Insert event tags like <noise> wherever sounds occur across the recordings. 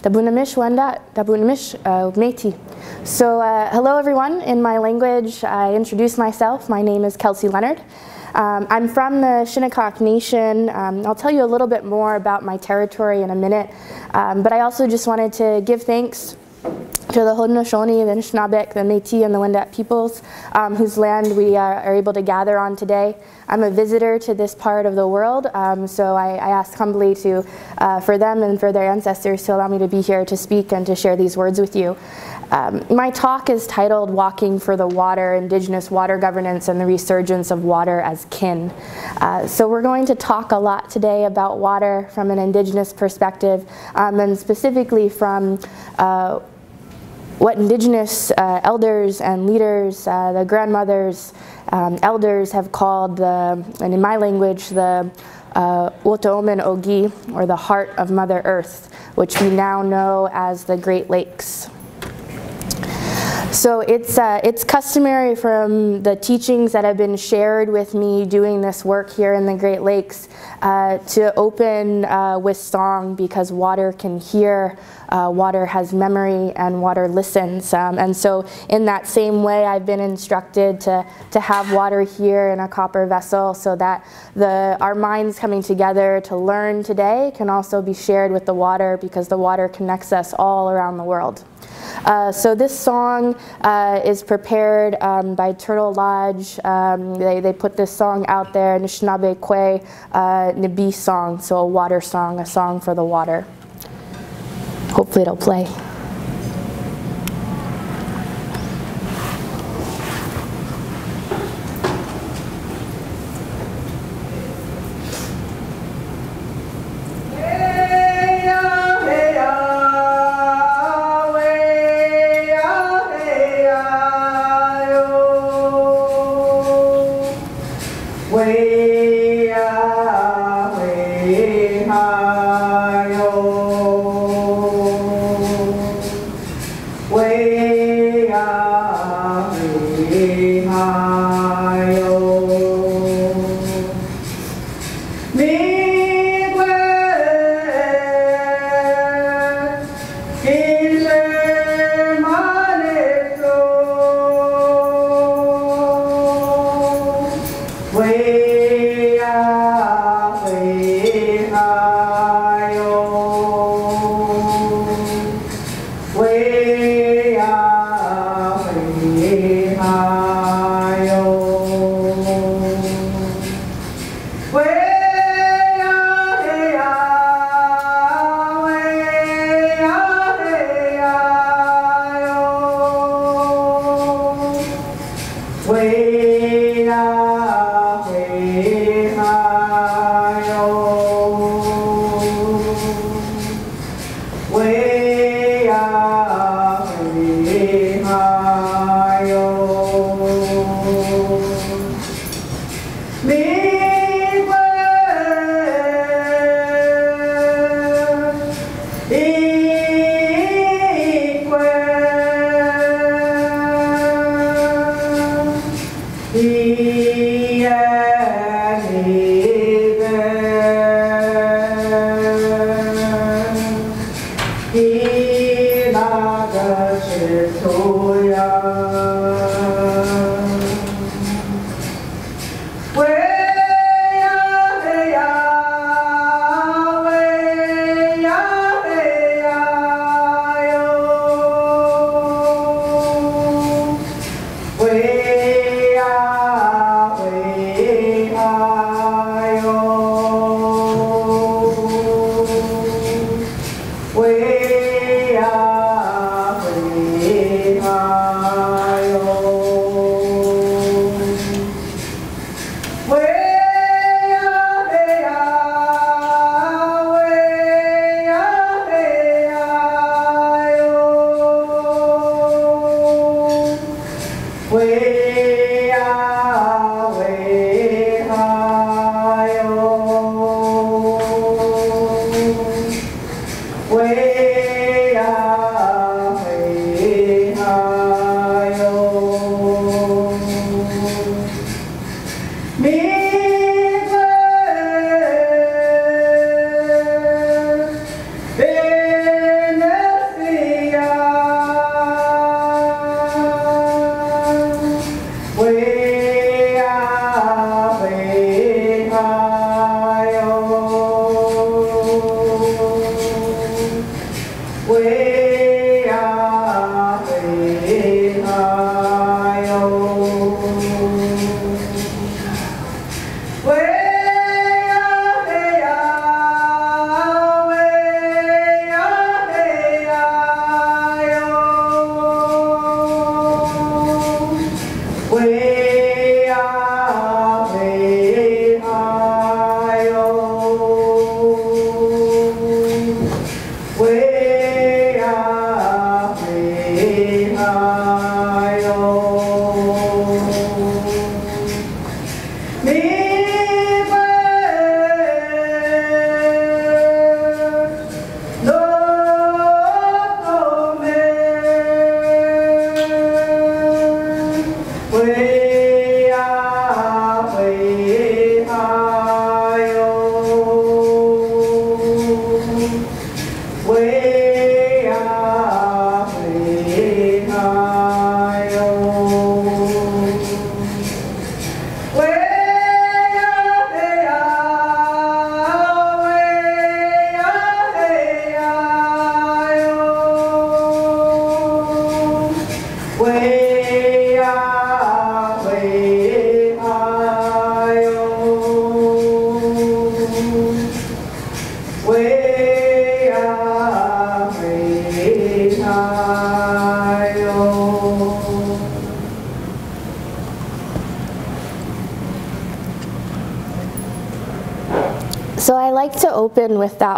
Tabunamish Wendat, Tabunamish Meiti. So, uh, hello everyone. In my language, I introduce myself. My name is Kelsey Leonard. Um, I'm from the Shinnecock Nation. Um, I'll tell you a little bit more about my territory in a minute, um, but I also just wanted to give thanks to the Haudenosaunee, the Anishinaabeg, the Métis, and the Wendat peoples um, whose land we are, are, able to gather on today. I'm a visitor to this part of the world, um, so I, I, ask humbly to, uh, for them and for their ancestors to allow me to be here to speak and to share these words with you. Um, my talk is titled Walking for the Water, Indigenous Water Governance and the Resurgence of Water as Kin. Uh, so we're going to talk a lot today about water from an Indigenous perspective um, and specifically from uh, what Indigenous uh, elders and leaders, uh, the grandmothers, um, elders have called the, and in my language, the uh, Ogi, or the heart of Mother Earth, which we now know as the Great Lakes. So it's, uh, it's customary from the teachings that have been shared with me doing this work here in the Great Lakes uh, to open uh, with song because water can hear, uh, water has memory, and water listens. Um, and so in that same way, I've been instructed to, to have water here in a copper vessel so that the, our minds coming together to learn today can also be shared with the water because the water connects us all around the world. Uh, so this song uh, is prepared um, by Turtle Lodge. Um, they, they put this song out there, Anishinaabe Kwe uh, Nibi song, so a water song, a song for the water. Hopefully it'll play.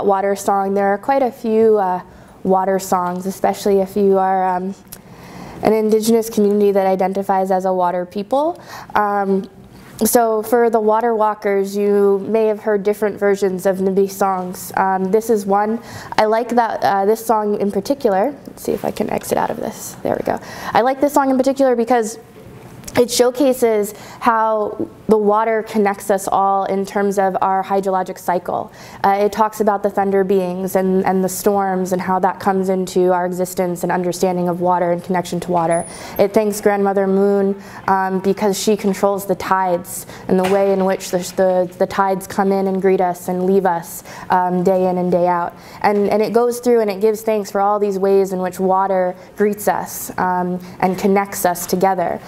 Water song. There are quite a few uh, water songs, especially if you are um, an indigenous community that identifies as a water people. Um, so for the water walkers, you may have heard different versions of Nibi songs. Um, this is one. I like that uh, this song in particular. Let's see if I can exit out of this. There we go. I like this song in particular because it showcases how the water connects us all in terms of our hydrologic cycle. Uh, it talks about the thunder beings and, and the storms and how that comes into our existence and understanding of water and connection to water. It thanks Grandmother Moon um, because she controls the tides and the way in which the, the, the tides come in and greet us and leave us um, day in and day out. And, and it goes through and it gives thanks for all these ways in which water greets us um, and connects us together.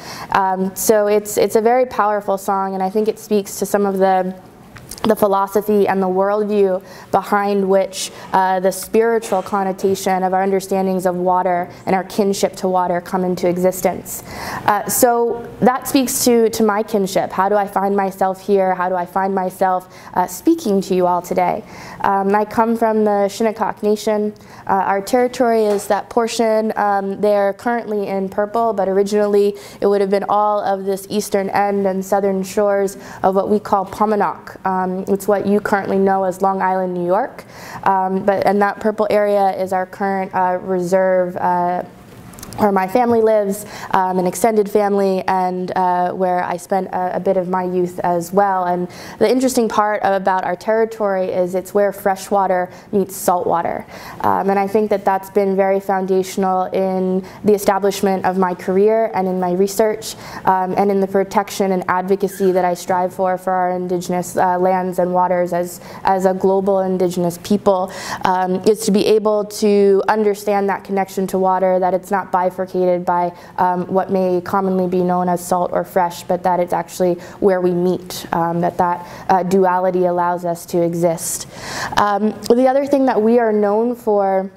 Um, so it's, it's a very powerful song and I think it speaks to some of the the philosophy and the worldview behind which uh, the spiritual connotation of our understandings of water and our kinship to water come into existence. Uh, so that speaks to, to my kinship. How do I find myself here? How do I find myself uh, speaking to you all today? Um, I come from the Shinnecock Nation. Uh, our territory is that portion. Um, they're currently in purple, but originally it would have been all of this eastern end and southern shores of what we call Paumanok. Um, it's what you currently know as Long Island, New York. Um, but and that purple area is our current uh, reserve uh, where my family lives, um, an extended family, and uh, where I spent a, a, bit of my youth as well. And the interesting part about our territory is it's where freshwater meets saltwater. Um, and I think that that's been very foundational in the establishment of my career and in my research um, and in the protection and advocacy that I strive for for our indigenous uh, lands and waters as, as a global indigenous people um, is to be able to understand that connection to water, that it's not by bifurcated by um, what may commonly be known as salt or fresh, but that it's actually where we meet, um, that that uh, duality allows us to exist. Um, the other thing that we are known for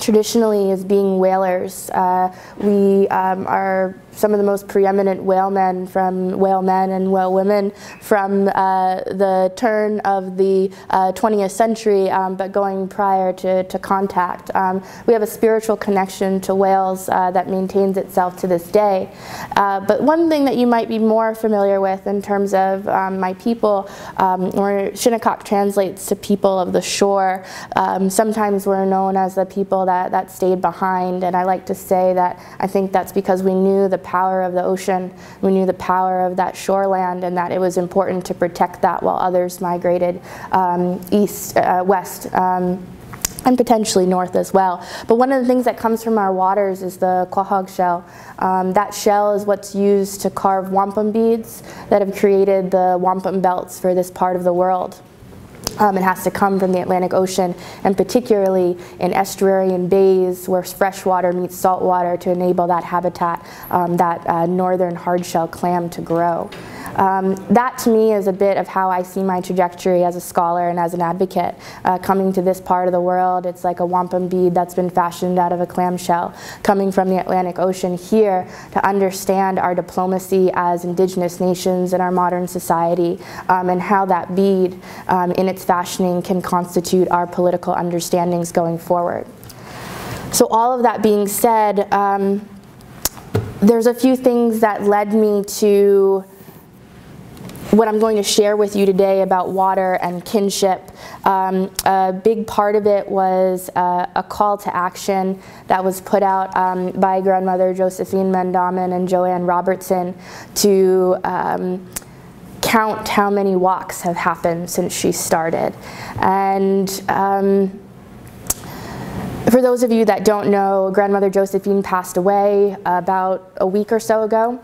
traditionally is being whalers. Uh, we um, are some of the most preeminent whalemen from whalemen and whale women from uh, the turn of the uh, 20th century, um, but going prior to, to contact. Um, we have a spiritual connection to whales uh, that maintains itself to this day. Uh, but one thing that you might be more familiar with in terms of um, my people, um, or Shinnecock translates to people of the shore. Um, sometimes we're known as the people that, that stayed behind, and I like to say that I think that's because we knew the power of the ocean. We knew the power of that shoreland and that it was important to protect that while others migrated um, east, uh, west. Um, and potentially north as well. But one of the things that comes from our waters is the quahog shell. Um, that shell is what's used to carve wampum beads that have created the wampum belts for this part of the world. Um, it has to come from the Atlantic Ocean, and particularly in estuary and bays where fresh water meets salt water to enable that habitat, um, that uh, northern hardshell clam to grow. Um, that to me is a bit of how I see my trajectory as a scholar and as an advocate. Uh, coming to this part of the world, it's like a wampum bead that's been fashioned out of a clamshell. Coming from the Atlantic Ocean here to understand our diplomacy as indigenous nations in our modern society um, and how that bead um, in its fashioning can constitute our political understandings going forward. So all of that being said, um, there's a few things that led me to what I'm going to share with you today about water and kinship. Um, a big part of it was uh, a call to action that was put out um, by grandmother Josephine Mandamin and Joanne Robertson to um, count how many walks have happened since she started. And um, for those of you that don't know, grandmother Josephine passed away about a week or so ago.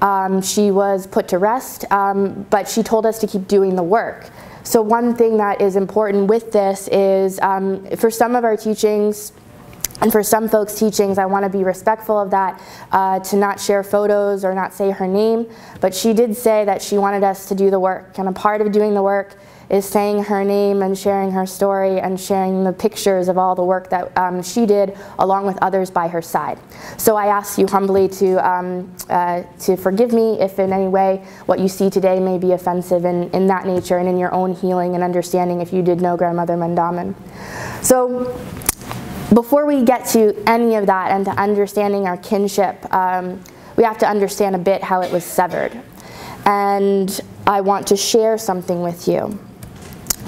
Um, she was put to rest, um, but she told us to keep doing the work. So one thing that is important with this is um, for some of our teachings, and for some folks' teachings, I want to be respectful of that, uh, to not share photos or not say her name. But she did say that she wanted us to do the work. And a part of doing the work is saying her name and sharing her story and sharing the pictures of all the work that um, she did along with others by her side. So I ask you humbly to, um, uh, to forgive me if in any way what you see today may be offensive in, in that nature and in your own healing and understanding if you did know Grandmother Mandamin. So before we get to any of that and to understanding our kinship, um, we have to understand a bit how it was severed. And I want to share something with you.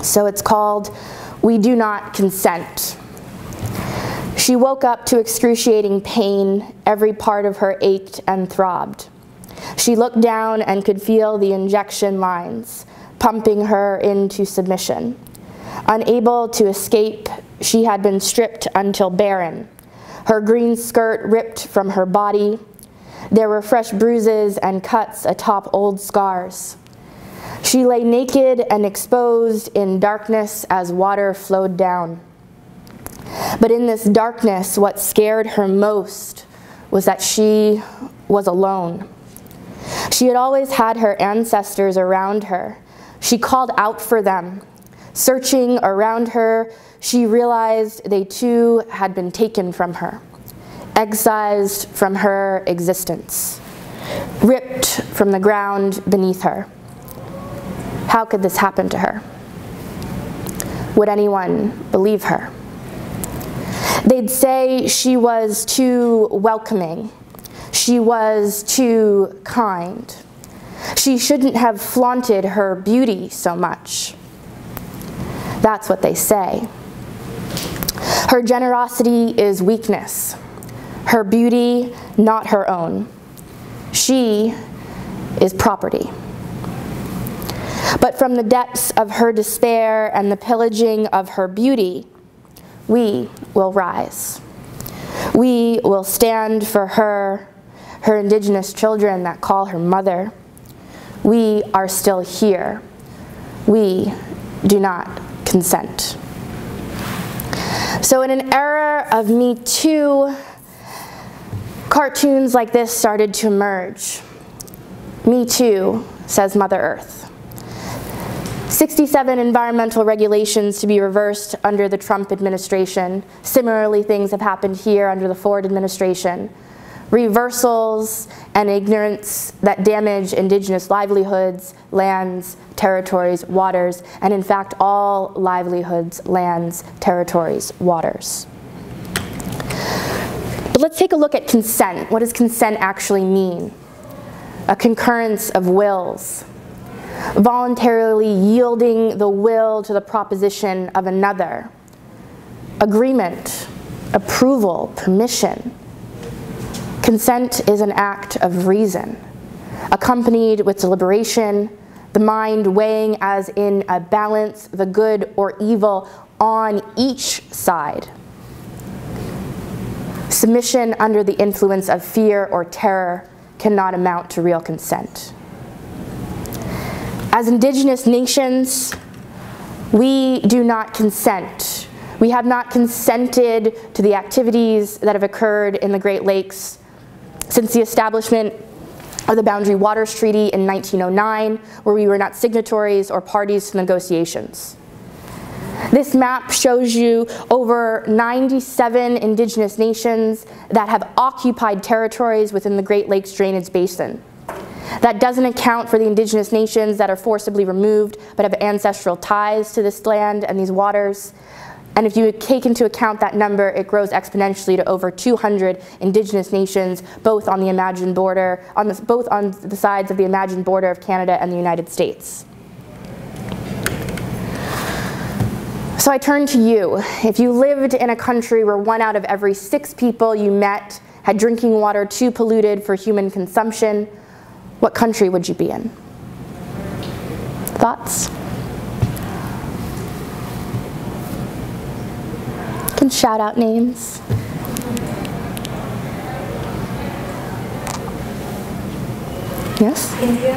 So it's called We Do Not Consent. She woke up to excruciating pain. Every part of her ached and throbbed. She looked down and could feel the injection lines pumping her into submission. Unable to escape, she had been stripped until barren. Her green skirt ripped from her body. There were fresh bruises and cuts atop old scars. She lay naked and exposed in darkness as water flowed down. But in this darkness, what scared her most was that she was alone. She had always had her ancestors around her. She called out for them. Searching around her, she realized they too had been taken from her, excised from her existence, ripped from the ground beneath her. How could this happen to her? Would anyone believe her? They'd say she was too welcoming. She was too kind. She shouldn't have flaunted her beauty so much. That's what they say. Her generosity is weakness. Her beauty, not her own. She is property. But from the depths of her despair and the pillaging of her beauty, we will rise. We will stand for her, her indigenous children that call her mother. We are still here. We do not consent. So in an era of Me Too, cartoons like this started to emerge. Me Too, says Mother Earth. 67 environmental regulations to be reversed under the Trump administration. Similarly, things have happened here under the Ford administration. Reversals and ignorance that damage indigenous livelihoods, lands, territories, waters, and in fact all livelihoods, lands, territories, waters. But let's take a look at consent. What does consent actually mean? A concurrence of wills, voluntarily yielding the will to the proposition of another. Agreement, approval, permission. Consent is an act of reason, accompanied with deliberation, the mind weighing as in a balance the good or evil on each side. Submission under the influence of fear or terror cannot amount to real consent. As indigenous nations, We do not consent. We have not consented to the activities that have occurred in the Great Lakes since the establishment of the Boundary Waters Treaty in 1909, where we were not signatories or parties to negotiations. This map shows you over 97 indigenous nations that have occupied territories within the Great Lakes Drainage Basin. That doesn't account for the indigenous nations that are forcibly removed but have ancestral ties to this land and these waters. And if you take into account that number, it grows exponentially to over 200 indigenous nations, both on the imagined border, on the, both on the sides of the imagined border of Canada and the United States. So I turn to you. If you lived in a country where one out of every six people you met had drinking water too polluted for human consumption, what country would you be in? Thoughts? Can shout out names. Yes? India.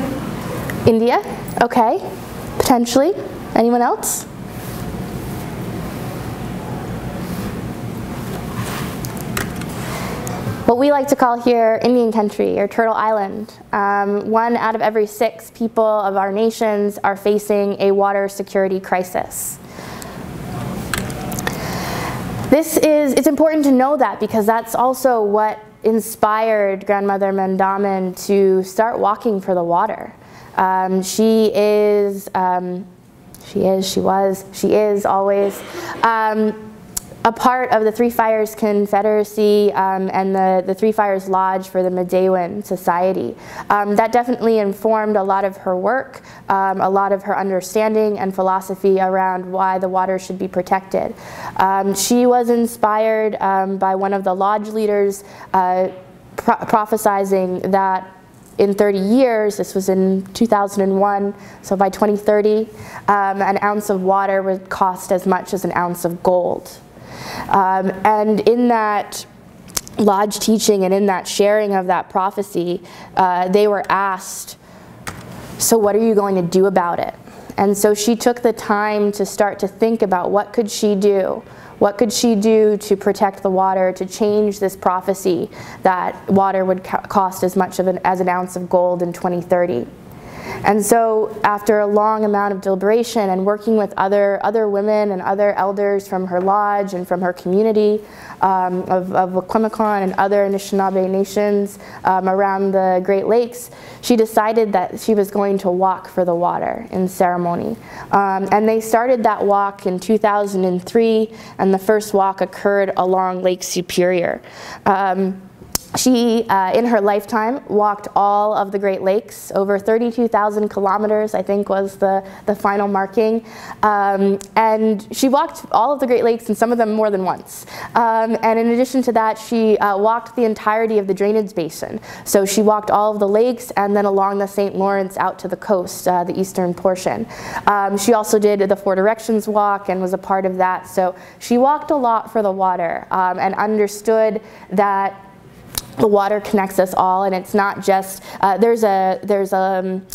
India? Okay. Potentially. Anyone else? what we like to call here Indian country or Turtle Island. Um, one out of every six people of our nations are facing a water security crisis. This is, it's important to know that because that's also what inspired grandmother Mandamin to start walking for the water. Um, she is, um, she is, she was, she is always um, a part of the Three Fires Confederacy um, and the, the Three Fires Lodge for the Midewiwin Society. Um, that definitely informed a lot of her work, um, a lot of her understanding and philosophy around why the water should be protected. Um, she was inspired um, by one of the lodge leaders uh, pro prophesizing that in 30 years, this was in 2001, so by 2030, um, an ounce of water would cost as much as an ounce of gold. Um, and in that lodge teaching and in that sharing of that prophecy, uh, they were asked, so what are you going to do about it? And so she took the time to start to think about what could she do? What could she do to protect the water, to change this prophecy that water would cost as much an, as an ounce of gold in 2030? And so after a long amount of deliberation and working with other, other women and other elders from her lodge and from her community um, of, of and other Anishinaabe nations um, around the Great Lakes, she decided that she was going to walk for the water in ceremony. Um, and they started that walk in 2003 and the first walk occurred along Lake Superior. Um, she, uh, in her lifetime, walked all of the Great Lakes, over 32,000 kilometers, I think was the, the final marking. Um, and she walked all of the Great Lakes and some of them more than once. Um, and in addition to that, she uh, walked the entirety of the drainage basin. So she walked all of the lakes and then along the St. Lawrence out to the coast, uh, the eastern portion. Um, she also did the Four Directions Walk and was a part of that. So she walked a lot for the water um, and understood that the water connects us all and it's not just uh, there's a there's a um,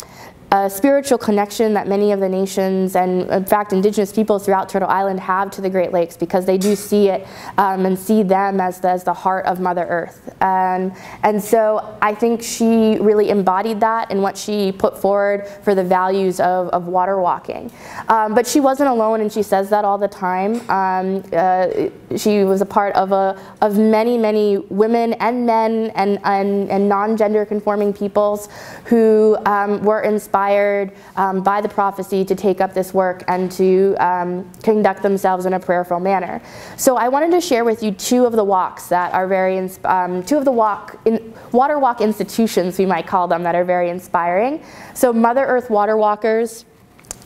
a spiritual connection that many of the nations and in fact indigenous peoples throughout Turtle Island have to the Great Lakes because they do see it um, and see them as the, as the heart of Mother Earth. Um, and so I think she really embodied that in what she put forward for the values of, of water walking. Um, but she wasn't alone and she says that all the time. Um, uh, she was a part of, a, of many, many women and men and, and, and non-gender conforming peoples who um, were inspired inspired um, by the prophecy to take up this work and to um, conduct themselves in a prayerful manner. So I wanted to share with you two of the walks that are very, um, two of the walk in, water walk institutions, we might call them, that are very inspiring. So Mother Earth Water Walkers,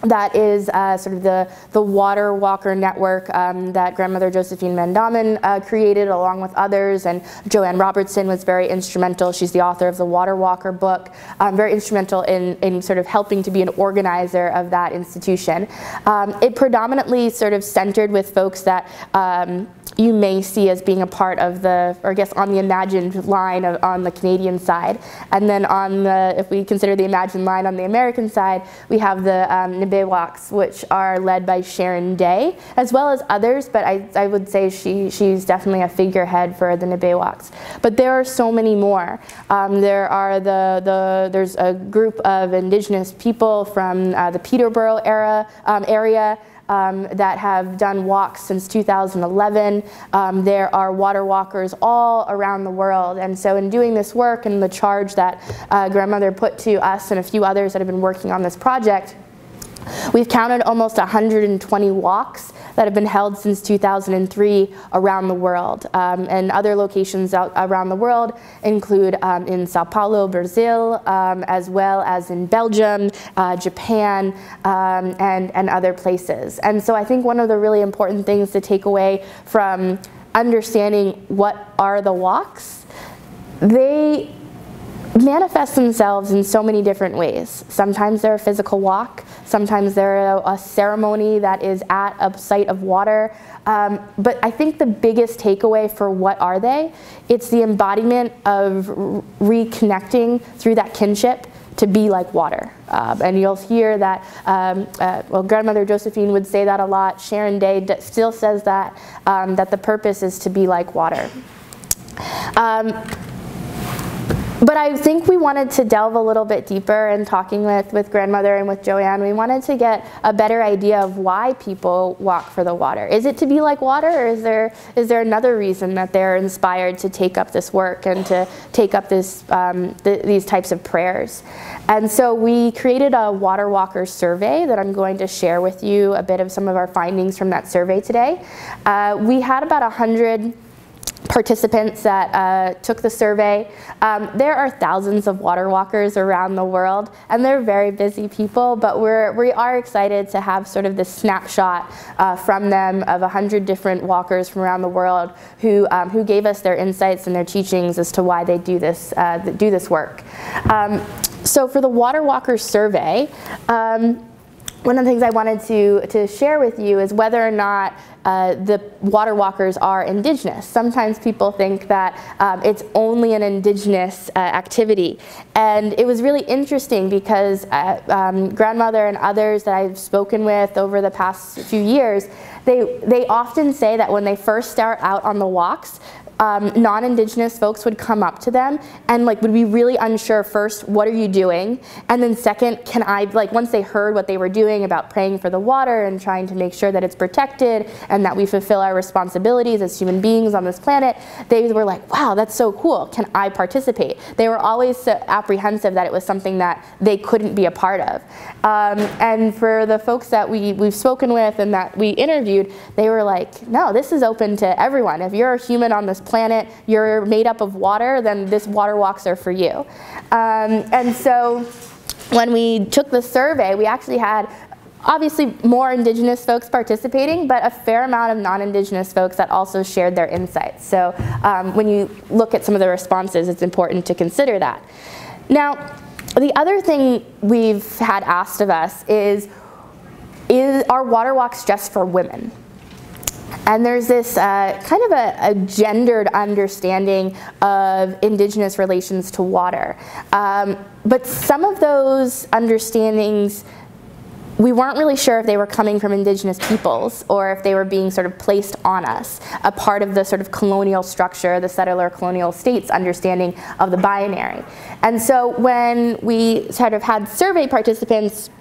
that is uh, sort of the, the water walker network um, that grandmother Josephine Mandamin uh, created along with others and Joanne Robertson was very instrumental. She's the author of the Water Walker book, um, very instrumental in, in sort of helping to be an organizer of that institution. Um, it predominantly sort of centered with folks that um, you may see as being a part of the, or I guess on the imagined line of, on the Canadian side. And then on the, if we consider the imagined line on the American side, we have the Nibi Walks, which are led by Sharon Day, as well as others, but I, I would say she, she's definitely a figurehead for the Nibi Walks. But there are so many more. Um, there are the, the, there's a group of indigenous people from uh, the Peterborough era, um, area, um, that have done walks since 2011. Um, there are water walkers all around the world. And so in doing this work and the charge that uh, grandmother put to us and a few others that have been working on this project, We've counted almost 120 walks that have been held since 2003 around the world. Um, and other locations out around the world include um, in Sao Paulo, Brazil, um, as well as in Belgium, uh, Japan, um, and, and other places. And so I think one of the really important things to take away from understanding what are the walks, they manifest themselves in so many different ways. Sometimes they're a physical walk, sometimes they're a, a ceremony that is at a site of water. Um, but I think the biggest takeaway for what are they, it's the embodiment of reconnecting through that kinship to be like water. Um, and you'll hear that, um, uh, well, grandmother Josephine would say that a lot. Sharon Day still says that, um, that the purpose is to be like water. Um, but I think we wanted to delve a little bit deeper in talking with, with grandmother and with Joanne. We wanted to get a better idea of why people walk for the water. Is it to be like water or is there, is there another reason that they're inspired to take up this work and to take up this, um, th these types of prayers? And so we created a water walker survey that I'm going to share with you a bit of some of our findings from that survey today. Uh, we had about 100 participants that uh, took the survey. Um, there are thousands of water walkers around the world and they're very busy people, but we're, we are excited to have sort of this snapshot uh, from them of 100 different walkers from around the world who, um, who gave us their insights and their teachings as to why they do this, uh, do this work. Um, so for the Water Walkers survey, um, one of the things I wanted to, to share with you is whether or not uh, the water walkers are indigenous. Sometimes people think that um, it's only an indigenous uh, activity. And it was really interesting because uh, um, grandmother and others that I've spoken with over the past few years, they, they often say that when they first start out on the walks, um, non-indigenous folks would come up to them and like would be really unsure first what are you doing? And then second can I like once they heard what they were doing about praying for the water and trying to make sure that it's protected and that we fulfill our responsibilities as human beings on this planet they were like wow that's so cool. Can I participate? They were always so apprehensive that it was something that they couldn't be a part of. Um, and for the folks that we, we've spoken with and that we interviewed they were like no this is open to everyone. If you're a human on this planet, you're made up of water, then this water walks are for you. Um, and so when we took the survey, we actually had obviously more indigenous folks participating, but a fair amount of non-indigenous folks that also shared their insights. So um, when you look at some of the responses, it's important to consider that. Now, the other thing we've had asked of us is, is are water walks just for women? And there's this uh, kind of a, a, gendered understanding of indigenous relations to water. Um, but some of those understandings we weren't really sure if they were coming from indigenous peoples or if they were being sort of placed on us, a part of the sort of colonial structure, the settler colonial states understanding of the binary. And so when we sort of had survey participants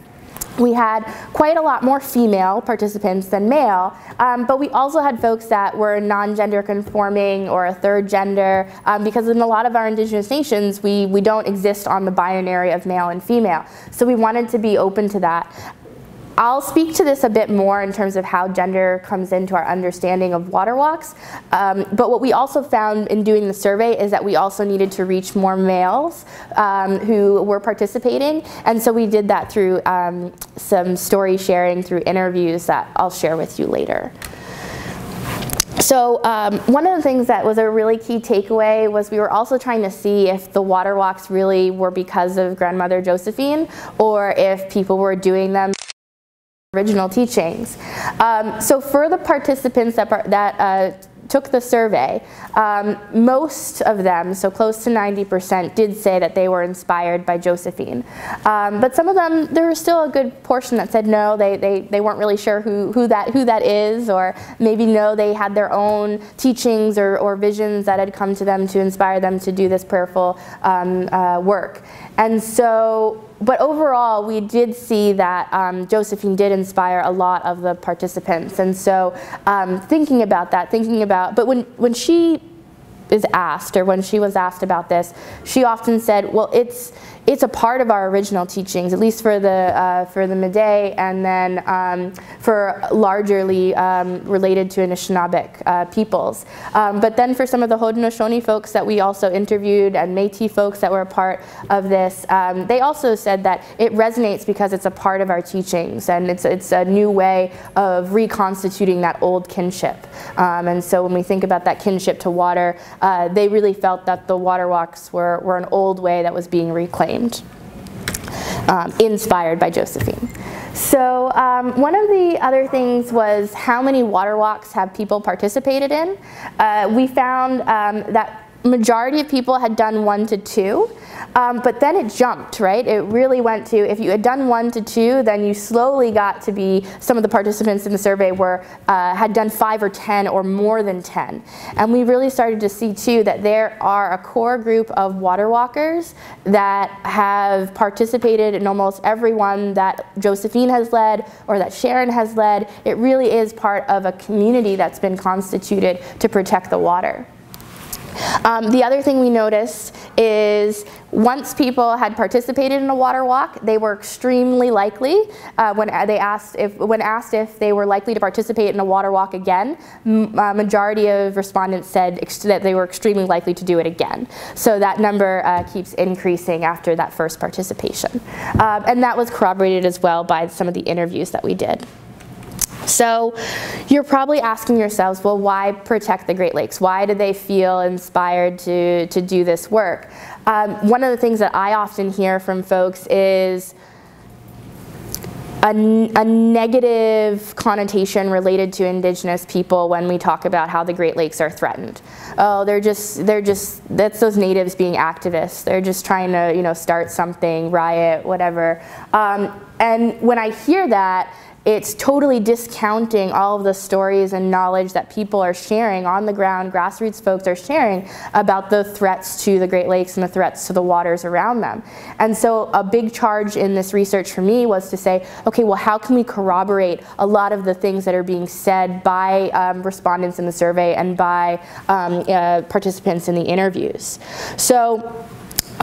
we had quite a lot more female participants than male, um, but we also had folks that were non-gender conforming or a third gender, um, because in a lot of our indigenous nations, we, we don't exist on the binary of male and female. So we wanted to be open to that. I'll speak to this a bit more in terms of how gender comes into our understanding of water walks. Um, but what we also found in doing the survey is that we also needed to reach more males um, who were participating. And so we did that through um, some story sharing through interviews that I'll share with you later. So um, one of the things that was a really key takeaway was we were also trying to see if the water walks really were because of grandmother Josephine or if people were doing them original teachings. Um, so for the participants that, that uh, took the survey, um, most of them, so close to 90%, did say that they were inspired by Josephine. Um, but some of them, there was still a good portion that said no, they, they, they weren't really sure who, who, that, who that is, or maybe no, they had their own teachings or, or visions that had come to them to inspire them to do this prayerful um, uh, work. And so but overall, we did see that um, Josephine did inspire a lot of the participants. And so um, thinking about that, thinking about, but when, when she is asked, or when she was asked about this, she often said, well, it's, it's a part of our original teachings, at least for the, uh, for the Mide, and then um, for largely um, related to Anishinaabeg uh, peoples. Um, but then for some of the Haudenosaunee folks that we also interviewed and Métis folks that were a part of this, um, they also said that it resonates because it's a part of our teachings and it's, it's a new way of reconstituting that old kinship. Um, and so when we think about that kinship to water, uh, they really felt that the water walks were, were an old way that was being reclaimed um, inspired by Josephine. So um, one of the other things was how many water walks have people participated in. Uh, we found um, that majority of people had done one to two. Um, but then it jumped, right? It really went to, if you had done one to two, then you slowly got to be, some of the participants in the survey were, uh, had done five or 10 or more than 10. And we really started to see too that there are a core group of water walkers that have participated in almost every one that Josephine has led or that Sharon has led. It really is part of a community that's been constituted to protect the water. Um, the other thing we noticed is once people had participated in a water walk, they were extremely likely, uh, when they asked if, when asked if they were likely to participate in a water walk again, uh, majority of respondents said that they were extremely likely to do it again. So that number uh, keeps increasing after that first participation. Um, and that was corroborated as well by some of the interviews that we did. So you're probably asking yourselves, well, why protect the Great Lakes? Why do they feel inspired to, to do this work? Um, one of the things that I often hear from folks is a, a, negative connotation related to indigenous people when we talk about how the Great Lakes are threatened. Oh, they're just, they're just, that's those natives being activists. They're just trying to, you know, start something, riot, whatever. Um, and when I hear that, it's totally discounting all of the stories and knowledge that people are sharing on the ground, grassroots folks are sharing about the threats to the Great Lakes and the threats to the waters around them. And so a big charge in this research for me was to say, okay, well, how can we corroborate a lot of the things that are being said by um, respondents in the survey and by um, uh, participants in the interviews? So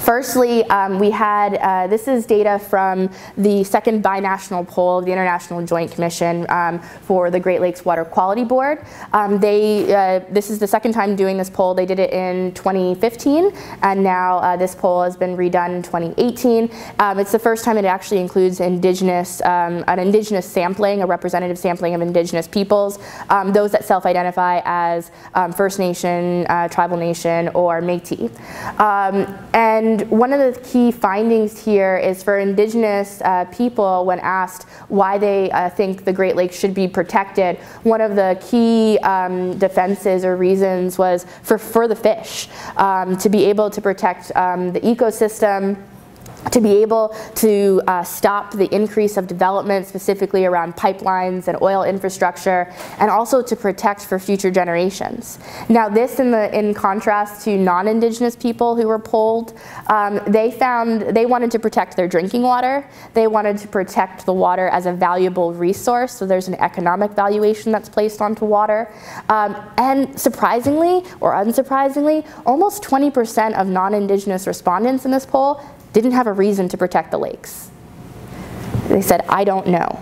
Firstly, um, we had, uh, this is data from the second binational poll of the International Joint Commission um, for the Great Lakes Water Quality Board. Um, they, uh, this is the second time doing this poll. They did it in 2015, and now uh, this poll has been redone in 2018. Um, it's the first time it actually includes indigenous, um, an indigenous sampling, a representative sampling of indigenous peoples, um, those that self-identify as First Nation, uh, Tribal Nation, or Métis. and and one of the key findings here is for indigenous uh, people when asked why they uh, think the Great Lakes should be protected, one of the key um, defenses or reasons was for, for the fish, um, to be able to protect um, the ecosystem, to be able to uh, stop the increase of development specifically around pipelines and oil infrastructure and also to protect for future generations. Now this in, the, in contrast to non-indigenous people who were polled, um, they found they wanted to protect their drinking water, they wanted to protect the water as a valuable resource so there's an economic valuation that's placed onto water um, and surprisingly or unsurprisingly almost 20% of non-indigenous respondents in this poll didn't have a reason to protect the lakes. They said, I don't know.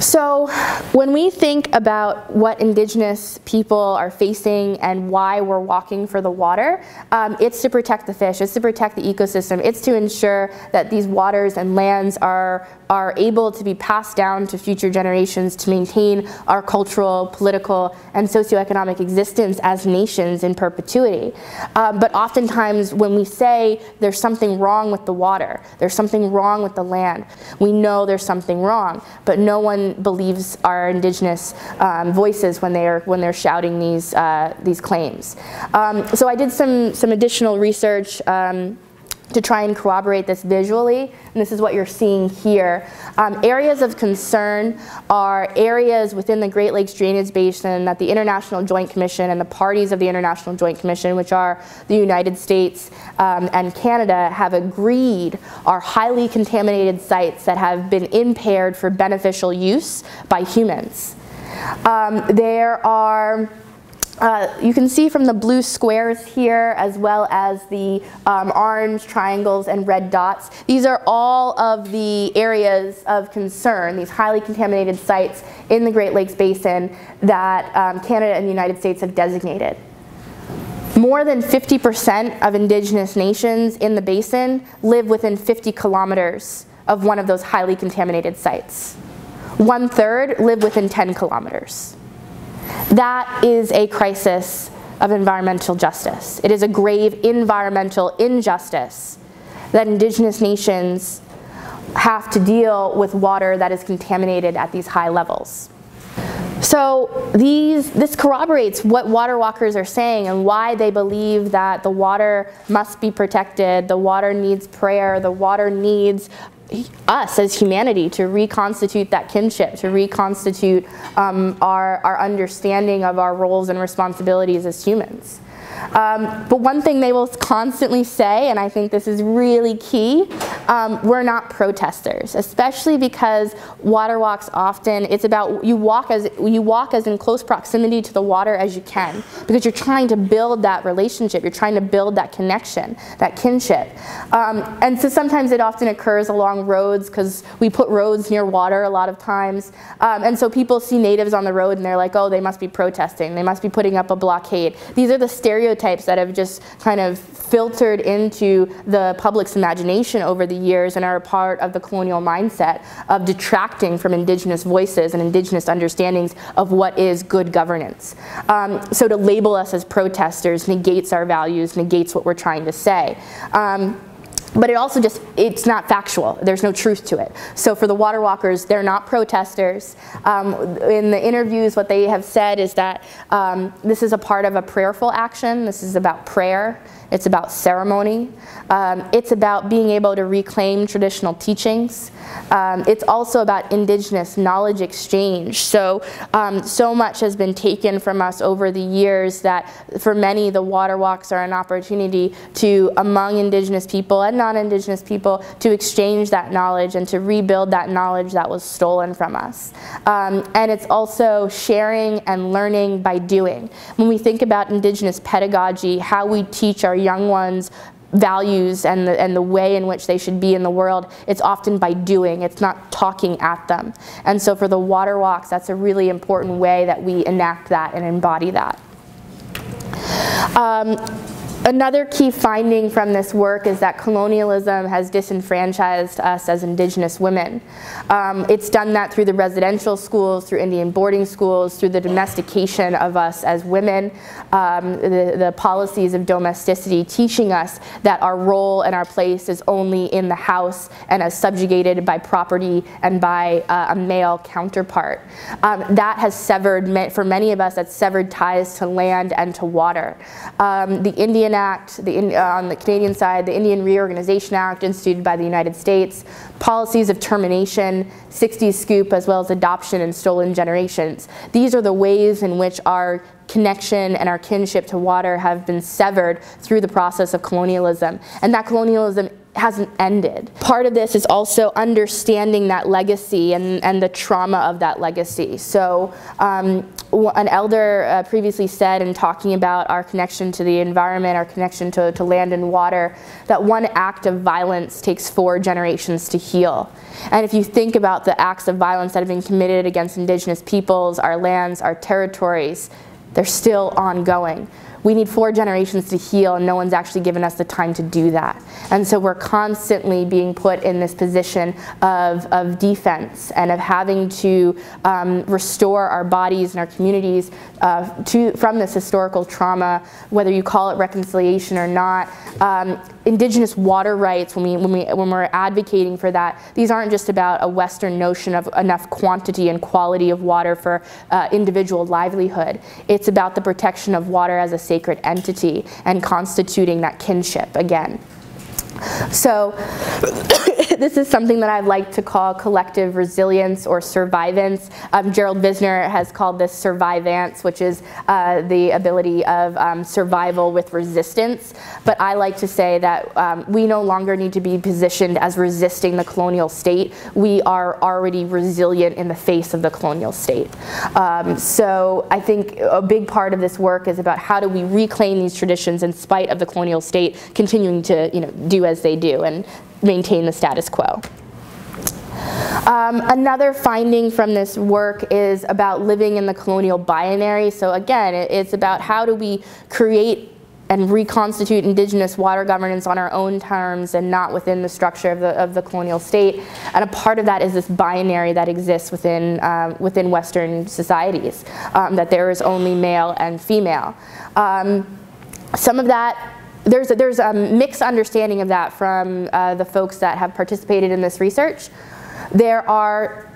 So when we think about what indigenous people are facing and why we're walking for the water, um, it's to protect the fish, it's to protect the ecosystem, it's to ensure that these waters and lands are, are able to be passed down to future generations to maintain our cultural, political, and socioeconomic existence as nations in perpetuity. Um, but oftentimes when we say there's something wrong with the water, there's something wrong with the land, we know there's something wrong, but no one believes our indigenous um, voices when they're when they're shouting these uh, these claims. Um, so I did some some additional research. To try and corroborate this visually, and this is what you're seeing here. Um, areas of concern are areas within the Great Lakes Drainage Basin that the International Joint Commission and the parties of the International Joint Commission, which are the United States um, and Canada, have agreed are highly contaminated sites that have been impaired for beneficial use by humans. Um, there are uh, you can see from the blue squares here as well as the um, orange triangles and red dots, these are all of the areas of concern, these highly contaminated sites in the Great Lakes Basin that um, Canada and the United States have designated. More than 50% of indigenous nations in the basin live within 50 kilometers of one of those highly contaminated sites. One third live within 10 kilometers. That is a crisis of environmental justice. It is a grave environmental injustice that indigenous nations have to deal with water that is contaminated at these high levels. So these, this corroborates what water walkers are saying and why they believe that the water must be protected, the water needs prayer, the water needs us as humanity to reconstitute that kinship, to reconstitute um, our, our understanding of our roles and responsibilities as humans. Um, but one thing they will constantly say, and I think this is really key, um, we're not protesters, especially because water walks often, it's about you walk as you walk as in close proximity to the water as you can because you're trying to build that relationship, you're trying to build that connection, that kinship. Um, and so sometimes it often occurs along roads because we put roads near water a lot of times. Um, and so people see natives on the road and they're like, oh, they must be protesting, they must be putting up a blockade. These are the stereotypes stereotypes that have just kind of filtered into the public's imagination over the years and are a part of the colonial mindset of detracting from indigenous voices and indigenous understandings of what is good governance. Um, so to label us as protesters negates our values, negates what we're trying to say. Um, but it also just, it's not factual. There's no truth to it. So for the water walkers, they're not protesters. Um, in the interviews, what they have said is that um, this is a part of a prayerful action. This is about prayer. It's about ceremony. Um, it's about being able to reclaim traditional teachings. Um, it's also about indigenous knowledge exchange. So, um, so much has been taken from us over the years that for many the water walks are an opportunity to, among indigenous people and non-indigenous people, to exchange that knowledge and to rebuild that knowledge that was stolen from us. Um, and it's also sharing and learning by doing. When we think about indigenous pedagogy, how we teach our young ones values and the, and the way in which they should be in the world, it's often by doing, it's not talking at them. And so for the water walks, that's a really important way that we enact that and embody that. Um, Another key finding from this work is that colonialism has disenfranchised us as indigenous women. Um, it's done that through the residential schools, through Indian boarding schools, through the domestication of us as women, um, the, the, policies of domesticity teaching us that our role and our place is only in the house and as subjugated by property and by uh, a male counterpart. Um, that has severed, for many of us, that's severed ties to land and to water. Um, the Indian Indian Act, the, uh, on the Canadian side, the Indian Reorganization Act instituted by the United States, policies of termination, 60s scoop, as well as adoption and stolen generations. These are the ways in which our connection and our kinship to water have been severed through the process of colonialism. And that colonialism hasn't ended. Part of this is also understanding that legacy and, and the trauma of that legacy. So um, an elder uh, previously said in talking about our connection to the environment, our connection to, to land and water, that one act of violence takes four generations to heal. And if you think about the acts of violence that have been committed against indigenous peoples, our lands, our territories, they're still ongoing. We need four generations to heal and no one's actually given us the time to do that. And so we're constantly being put in this position of, of defense and of having to um, restore our bodies and our communities uh, to, from this historical trauma, whether you call it reconciliation or not. Um, indigenous water rights, when, we, when, we, when we're advocating for that, these aren't just about a Western notion of enough quantity and quality of water for uh, individual livelihood. It's about the protection of water as a sacred entity and constituting that kinship again. So <coughs> this is something that I like to call collective resilience or survivance. Um, Gerald Vizenor has called this survivance, which is uh, the ability of um, survival with resistance. But I like to say that um, we no longer need to be positioned as resisting the colonial state. We are already resilient in the face of the colonial state. Um, so I think a big part of this work is about how do we reclaim these traditions in spite of the colonial state continuing to you know, do as they do and maintain the status quo. Um, another finding from this work is about living in the colonial binary. So again, it, it's about how do we create and reconstitute indigenous water governance on our own terms and not within the structure of the, of the colonial state. And a part of that is this binary that exists within, uh, within Western societies, um, that there is only male and female. Um, some of that there's a, there's a mixed understanding of that from uh, the folks that have participated in this research. There are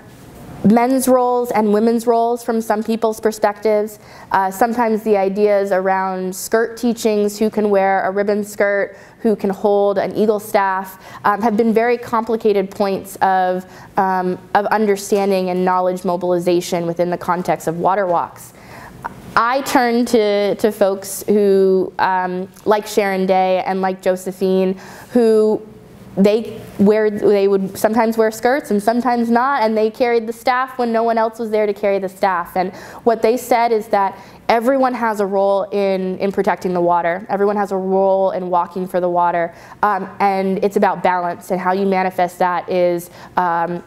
men's roles and women's roles from some people's perspectives. Uh, sometimes the ideas around skirt teachings, who can wear a ribbon skirt, who can hold an eagle staff, um, have been very complicated points of, um, of understanding and knowledge mobilization within the context of water walks. I turn to, to folks who, um, like Sharon Day and like Josephine, who they wear they would sometimes wear skirts and sometimes not and they carried the staff when no one else was there to carry the staff. And what they said is that everyone has a role in in protecting the water. Everyone has a role in walking for the water. Um, and it's about balance and how you manifest that is um,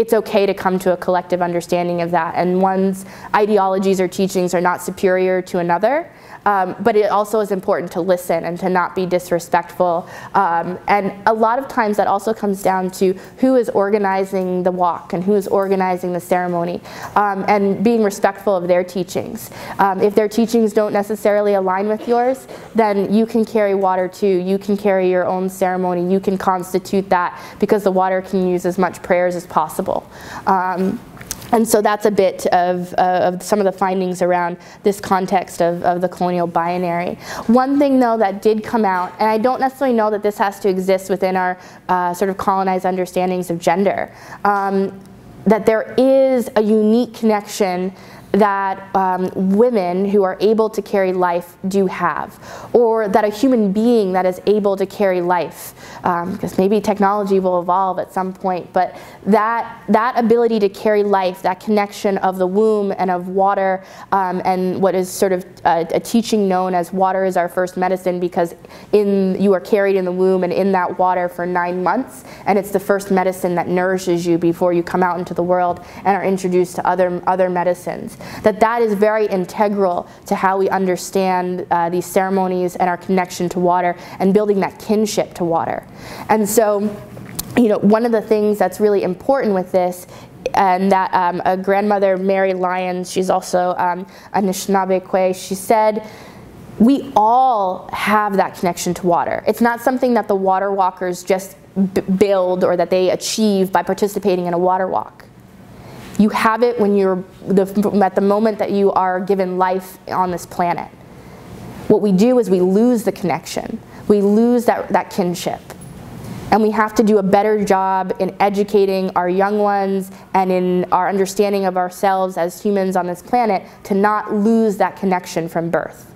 it's okay to come to a collective understanding of that. And one's ideologies or teachings are not superior to another. Um, but it also is important to listen and to not be disrespectful. Um, and a lot of times that also comes down to who is organizing the walk and who is organizing the ceremony um, and being respectful of their teachings. Um, if their teachings don't necessarily align with yours, then you can carry water too. You can carry your own ceremony. You can constitute that because the water can use as much prayers as possible. Um, and so that's a bit of, uh, of, some of the findings around this context of, of, the colonial binary. One thing though that did come out, and I don't necessarily know that this has to exist within our uh, sort of colonized understandings of gender, um, that there is a unique connection that um, women who are able to carry life do have, or that a human being that is able to carry life, because um, maybe technology will evolve at some point, but that, that ability to carry life, that connection of the womb and of water, um, and what is sort of a, a, teaching known as water is our first medicine because in, you are carried in the womb and in that water for nine months, and it's the first medicine that nourishes you before you come out into the world and are introduced to other, other medicines that that is very integral to how we understand uh, these ceremonies and our connection to water and building that kinship to water. And so, you know, one of the things that's really important with this and that um, a grandmother, Mary Lyons, she's also um, Anishinaabe she said, we all have that connection to water. It's not something that the water walkers just build or that they achieve by participating in a water walk. You have it when you're the, at the moment that you are given life on this planet. What we do is we lose the connection. We lose that, that kinship. And we have to do a better job in educating our young ones and in our understanding of ourselves as humans on this planet to not lose that connection from birth.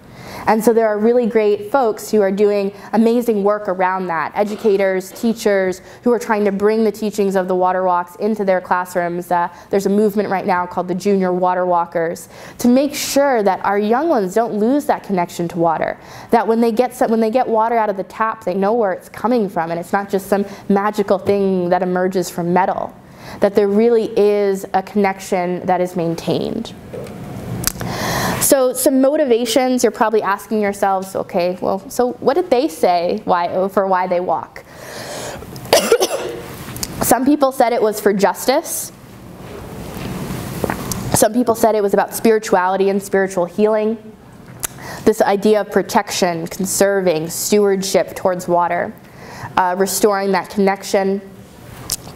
And so there are really great folks who are doing amazing work around that. Educators, teachers who are trying to bring the teachings of the water walks into their classrooms. Uh, there's a movement right now called the Junior Water Walkers to make sure that our young ones don't lose that connection to water. That when they get some, when they get water out of the tap, they know where it's coming from and it's not just some magical thing that emerges from metal. That there really is a connection that is maintained. So some motivations, you're probably asking yourselves, okay, well, so what did they say why, for why they walk? <coughs> Some people said it was for justice. Some people said it was about spirituality and spiritual healing. This idea of protection, conserving, stewardship towards water, uh, restoring that connection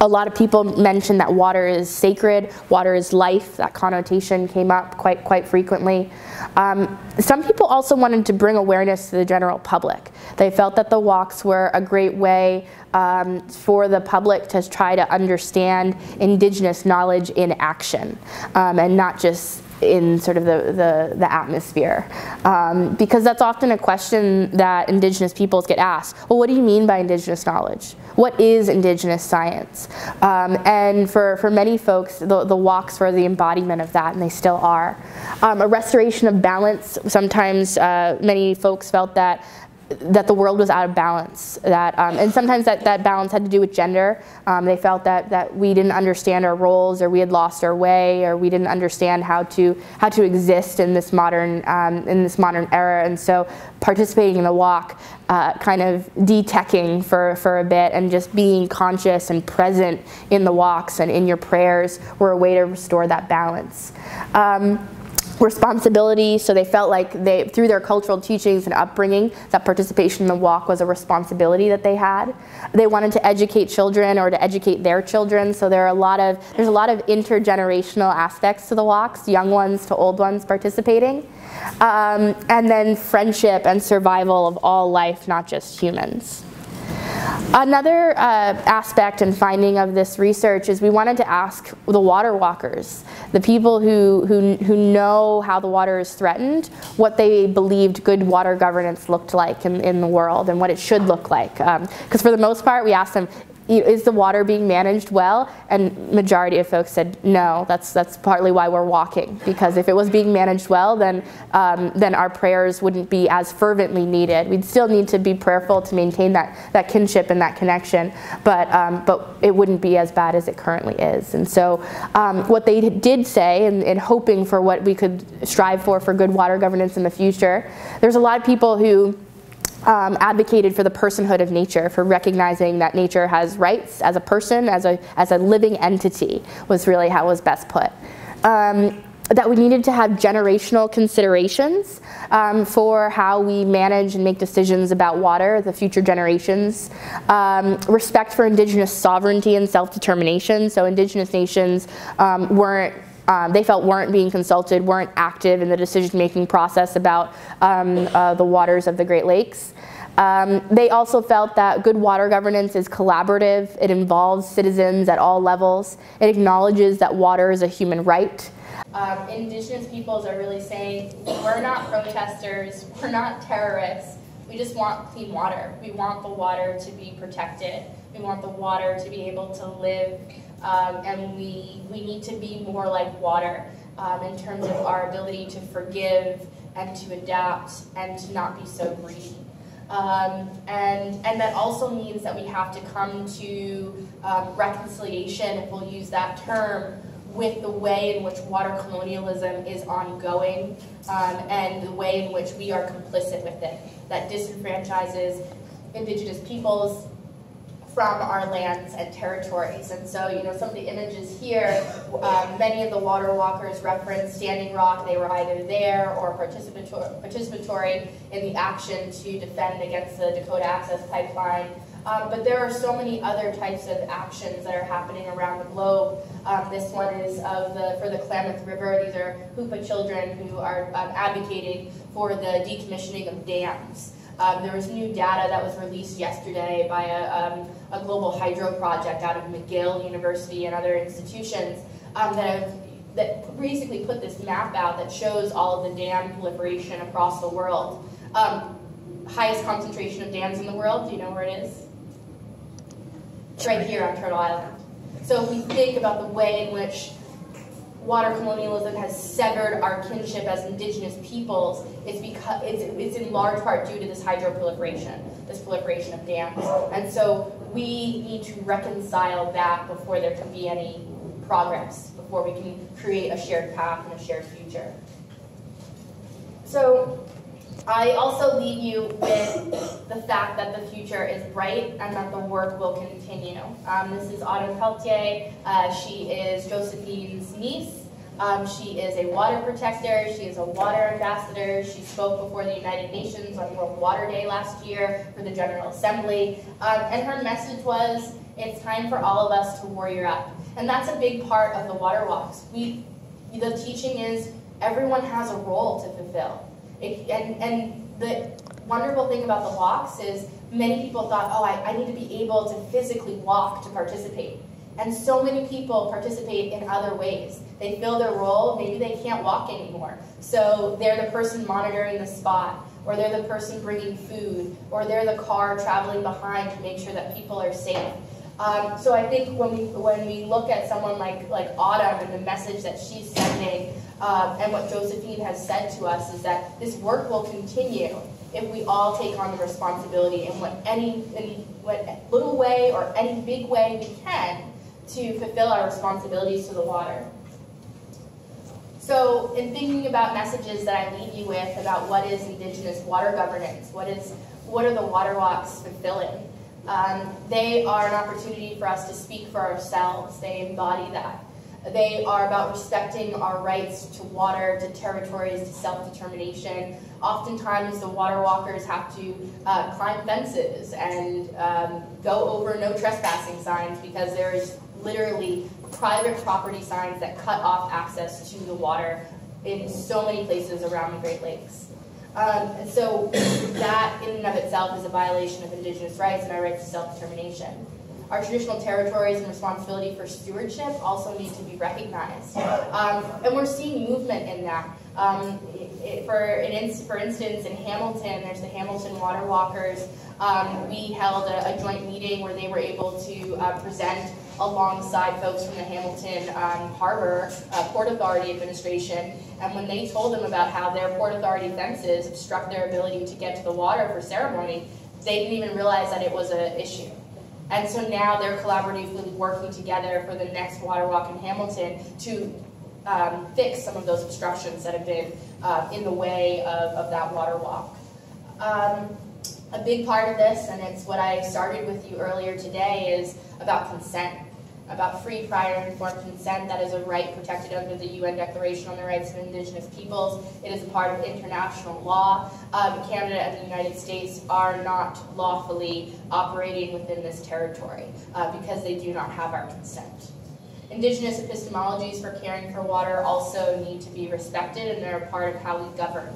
a lot of people mentioned that water is sacred, water is life. That connotation came up quite quite frequently. Um, some people also wanted to bring awareness to the general public. They felt that the walks were a great way um, for the public to try to understand indigenous knowledge in action um, and not just in sort of the, the, the atmosphere. Um, because that's often a question that indigenous peoples get asked. Well, what do you mean by indigenous knowledge? What is indigenous science? Um, and for, for many folks, the, the walks were the embodiment of that, and they still are. Um, a restoration of balance, sometimes uh, many folks felt that that the world was out of balance. That, um, and sometimes that, that balance had to do with gender. Um, they felt that, that we didn't understand our roles or we had lost our way or we didn't understand how to, how to exist in this modern, um, in this modern era. And so participating in the walk, uh, kind of de-teching for, for a bit and just being conscious and present in the walks and in your prayers were a way to restore that balance. Um, responsibility. So they felt like they, through their cultural teachings and upbringing, that participation in the walk was a responsibility that they had. They wanted to educate children or to educate their children. So there are a lot of there's a lot of intergenerational aspects to the walks, young ones to old ones participating, um, and then friendship and survival of all life, not just humans. Another uh, aspect and finding of this research is we wanted to ask the water walkers, the people who, who, who know how the water is threatened, what they believed good water governance looked like in, in the world and what it should look like. Because um, for the most part, we asked them, is the water being managed well? And majority of folks said no. That's that's partly why we're walking because if it was being managed well, then um, then our prayers wouldn't be as fervently needed. We'd still need to be prayerful to maintain that that kinship and that connection, but um, but it wouldn't be as bad as it currently is. And so um, what they did say, and, and hoping for what we could strive for for good water governance in the future, there's a lot of people who um, advocated for the personhood of nature, for recognizing that nature has rights as a person, as a, as a living entity, was really how it was best put. Um, that we needed to have generational considerations um, for how we manage and make decisions about water, the future generations. Um, respect for indigenous sovereignty and self-determination, so indigenous nations um, weren't um, they felt weren't being consulted, weren't active in the decision-making process about um, uh, the waters of the Great Lakes. Um, they also felt that good water governance is collaborative. It involves citizens at all levels. It acknowledges that water is a human right. Um, indigenous peoples are really saying, we're not protesters, we're not terrorists, we just want clean water. We want the water to be protected. We want the water to be able to live um, and we, we need to be more like water um, in terms of our ability to forgive and to adapt and to not be so greedy. Um, and, and that also means that we have to come to um, reconciliation, if we'll use that term, with the way in which water colonialism is ongoing um, and the way in which we are complicit with it, that disenfranchises indigenous peoples, from our lands and territories. And so, you know, some of the images here, um, many of the water walkers reference Standing Rock. They were either there or participatory, participatory in the action to defend against the Dakota Access Pipeline. Um, but there are so many other types of actions that are happening around the globe. Um, this one is of the for the Klamath River. These are Hoopa children who are um, advocating for the decommissioning of dams. Um, there was new data that was released yesterday by a, um, a, global hydro project out of McGill University and other institutions um, that have that basically put this map out that shows all of the dam proliferation across the world. Um, highest concentration of dams in the world, do you know where it is? It's right here on Turtle Island. So if we think about the way in which water colonialism has severed our kinship as indigenous peoples, it's because it's, it's in large part due to this hydro proliferation, this proliferation of dams. And so we need to reconcile that before there can be any progress, before we can create a shared path and a shared future. So I also leave you with the fact that the future is bright and that the work will continue. Um, this is Autumn Peltier. Uh, she is Josephine's niece. Um, she is a water protector. She is a water ambassador. She spoke before the United Nations on World Water Day last year for the General Assembly. Um, and her message was, it's time for all of us to warrior up. And that's a big part of the water walks. We, the teaching is everyone has a role to fulfill. It, and, and the wonderful thing about the walks is many people thought, oh, I, I need to be able to physically walk to participate. And so many people participate in other ways. They fill their role, maybe they can't walk anymore. So they're the person monitoring the spot, or they're the person bringing food, or they're the car traveling behind to make sure that people are safe. Um, so I think when we when we look at someone like like Autumn and the message that she's sending, um, and what Josephine has said to us is that this work will continue if we all take on the responsibility in what any, any what little way or any big way we can to fulfill our responsibilities to the water. So in thinking about messages that I leave you with about what is Indigenous water governance, what is what are the water walks fulfilling? Um, they are an opportunity for us to speak for ourselves. They embody that. They are about respecting our rights to water, to territories, to self-determination. Oftentimes the water walkers have to uh, climb fences and um, go over no trespassing signs because there is literally private property signs that cut off access to the water in so many places around the Great Lakes. Um, and so <coughs> that in and of itself is a violation of indigenous rights and our rights to self-determination. Our traditional territories and responsibility for stewardship also need to be recognized. Um, and we're seeing movement in that. Um, it, for, for instance, in Hamilton, there's the Hamilton Water Walkers. Um, we held a, a, joint meeting where they were able to uh, present alongside folks from the Hamilton um, Harbor uh, Port Authority Administration. And when they told them about how their Port Authority fences obstruct their ability to get to the water for ceremony, they didn't even realize that it was an issue. And so now they're collaboratively working together for the next water walk in Hamilton to um, fix some of those obstructions that have been uh, in the way of, of that water walk. Um, a big part of this, and it's what I started with you earlier today, is about consent about free, prior, and informed consent. That is a right protected under the UN Declaration on the Rights of Indigenous Peoples. It is a part of international law. Um, Canada and the United States are not lawfully operating within this territory uh, because they do not have our consent. Indigenous epistemologies for caring for water also need to be respected and they're a part of how we govern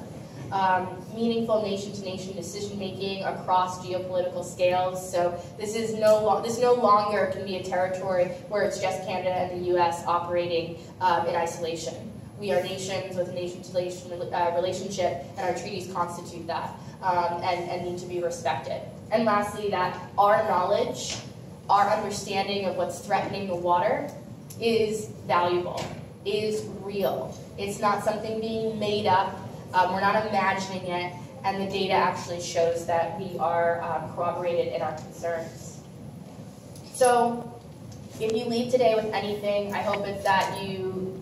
um, meaningful nation-to-nation decision-making across geopolitical scales. So this is no this no longer can be a territory where it's just Canada and the U.S. operating um, in isolation. We are nations with a nation-to-nation uh, relationship, and our treaties constitute that um, and, and need to be respected. And lastly, that our knowledge, our understanding of what's threatening the water is valuable, is real. It's not something being made up um, we're not imagining it, and the data actually shows that we are um, corroborated in our concerns. So if you leave today with anything, I hope it's that you,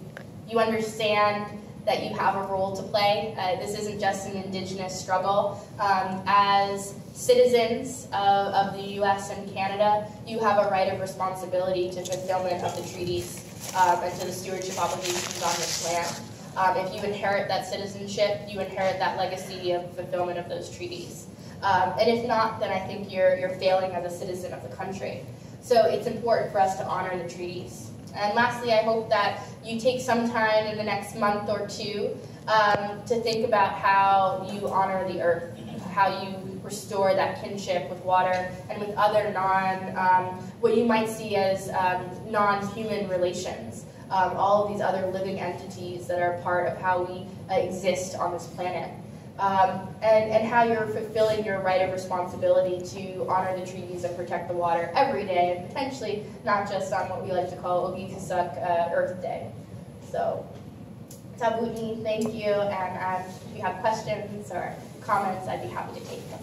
you understand that you have a role to play. Uh, this isn't just an indigenous struggle. Um, as citizens of, of, the US and Canada, you have a right of responsibility to fulfillment of the treaties um, and to the stewardship obligations on this land. Um, if you inherit that citizenship, you inherit that legacy of fulfillment of those treaties. Um, and if not, then I think you're, you're failing as a citizen of the country. So it's important for us to honor the treaties. And lastly, I hope that you take some time in the next month or two um, to think about how you honor the earth, how you restore that kinship with water and with other non, um, what you might see as um, non-human relations um, all of these other living entities that are part of how we uh, exist on this planet. Um, and, and how you're fulfilling your right of responsibility to honor the treaties and protect the water every day, and potentially not just on what we like to call Ogikusuk uh, Earth Day. So, Tabuni, thank you, and um, if you have questions or comments, I'd be happy to take them.